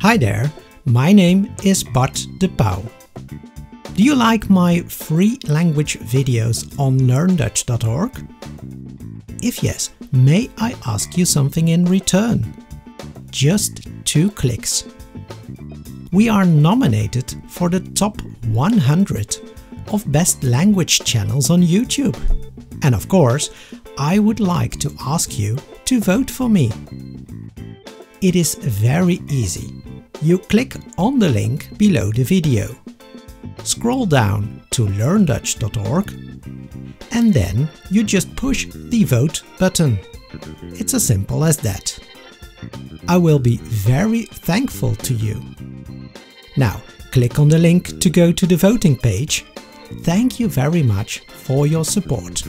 Hi there, my name is Bart de Pau. Do you like my free language videos on learndutch.org? If yes, may I ask you something in return? Just two clicks. We are nominated for the top 100 of best language channels on YouTube. And of course, I would like to ask you to vote for me. It is very easy. You click on the link below the video. Scroll down to learndutch.org and then you just push the vote button. It's as simple as that. I will be very thankful to you. Now, click on the link to go to the voting page. Thank you very much for your support.